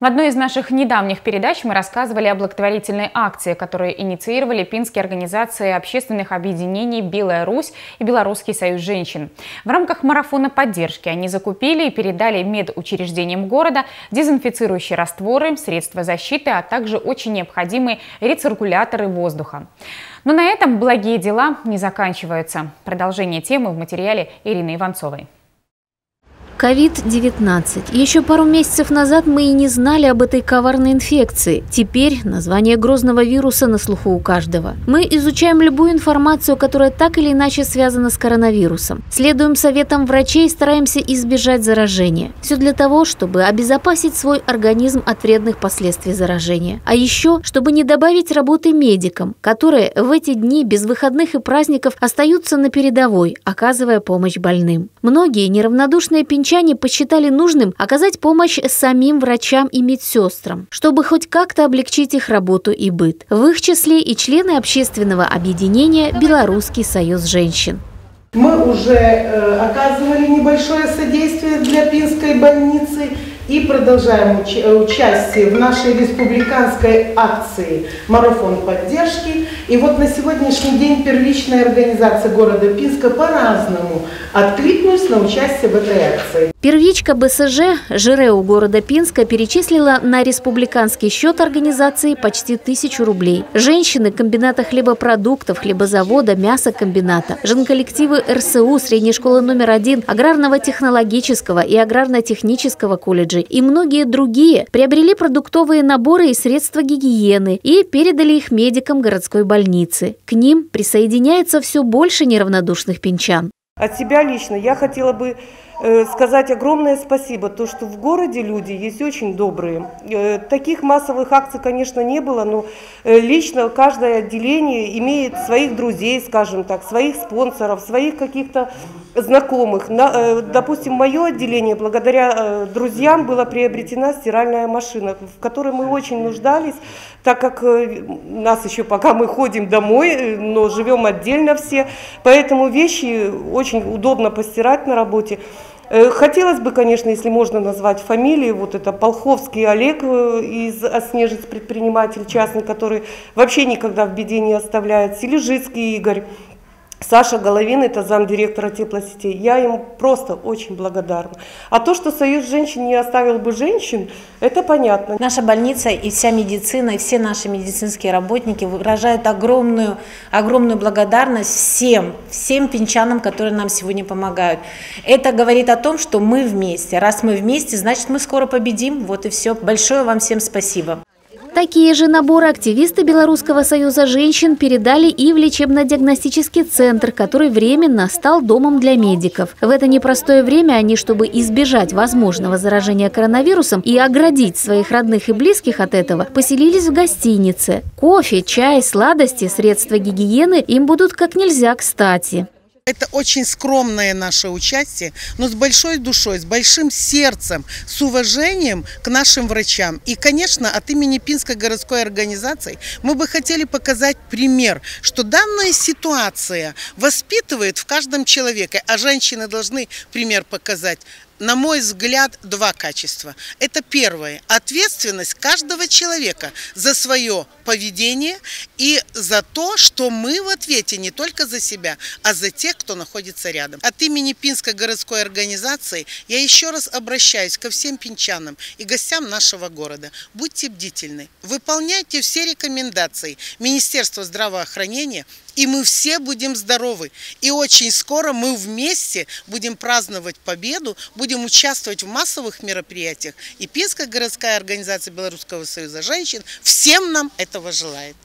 В одной из наших недавних передач мы рассказывали о благотворительной акции, которую инициировали пинские организации общественных объединений «Белая Русь» и «Белорусский союз женщин». В рамках марафона поддержки они закупили и передали медучреждениям города дезинфицирующие растворы, средства защиты, а также очень необходимые рециркуляторы воздуха. Но на этом благие дела не заканчиваются. Продолжение темы в материале Ирины Иванцовой. COVID-19. Еще пару месяцев назад мы и не знали об этой коварной инфекции. Теперь название грозного вируса на слуху у каждого. Мы изучаем любую информацию, которая так или иначе связана с коронавирусом. Следуем советам врачей и стараемся избежать заражения. Все для того, чтобы обезопасить свой организм от вредных последствий заражения. А еще, чтобы не добавить работы медикам, которые в эти дни без выходных и праздников остаются на передовой, оказывая помощь больным. Многие неравнодушные пенсионеры Минчане посчитали нужным оказать помощь самим врачам и медсестрам, чтобы хоть как-то облегчить их работу и быт. В их числе и члены общественного объединения «Белорусский союз женщин». Мы уже э, оказывали небольшое содействие для Пинской больницы и продолжаем уч э, участие в нашей республиканской акции «Марафон поддержки». И вот на сегодняшний день первичная организация города Пинска по-разному откликнулась на участие в этой акции. Первичка БСЖ ЖРЭУ города Пинска перечислила на республиканский счет организации почти тысячу рублей. Женщины комбината хлебопродуктов, хлебозавода, мясокомбината, женколлективы РСУ, средней школы номер один, аграрного технологического и аграрно-технического колледжей и многие другие приобрели продуктовые наборы и средства гигиены и передали их медикам городской больницы. К ним присоединяется все больше неравнодушных пинчан. От себя лично я хотела бы Э, сказать огромное спасибо, то, что в городе люди есть очень добрые. Э, таких массовых акций, конечно, не было, но э, лично каждое отделение имеет своих друзей, скажем так, своих спонсоров, своих каких-то знакомых. Допустим, мое отделение, благодаря друзьям, была приобретена стиральная машина, в которой мы очень нуждались, так как нас еще пока мы ходим домой, но живем отдельно все, поэтому вещи очень удобно постирать на работе. Э, хотелось бы, конечно, если можно назвать фамилии, вот это Полховский Олег э, из Оснежец, предприниматель частный, который вообще никогда в беде не оставляет, Сележицкий Игорь, Саша Головин, это замдиректора теплосетей, я им просто очень благодарна. А то, что Союз женщин не оставил бы женщин, это понятно. Наша больница и вся медицина, и все наши медицинские работники выражают огромную, огромную благодарность всем, всем пенчанам, которые нам сегодня помогают. Это говорит о том, что мы вместе. Раз мы вместе, значит мы скоро победим. Вот и все. Большое вам всем спасибо. Такие же наборы активисты Белорусского союза женщин передали и в лечебно-диагностический центр, который временно стал домом для медиков. В это непростое время они, чтобы избежать возможного заражения коронавирусом и оградить своих родных и близких от этого, поселились в гостинице. Кофе, чай, сладости, средства гигиены им будут как нельзя кстати. Это очень скромное наше участие, но с большой душой, с большим сердцем, с уважением к нашим врачам. И, конечно, от имени Пинской городской организации мы бы хотели показать пример, что данная ситуация воспитывает в каждом человеке, а женщины должны пример показать на мой взгляд, два качества. Это первое – ответственность каждого человека за свое поведение и за то, что мы в ответе не только за себя, а за тех, кто находится рядом. От имени Пинской городской организации я еще раз обращаюсь ко всем пинчанам и гостям нашего города. Будьте бдительны, выполняйте все рекомендации Министерства здравоохранения и мы все будем здоровы. И очень скоро мы вместе будем праздновать победу, будем участвовать в массовых мероприятиях. И Пинская городская организация Белорусского союза женщин всем нам этого желает.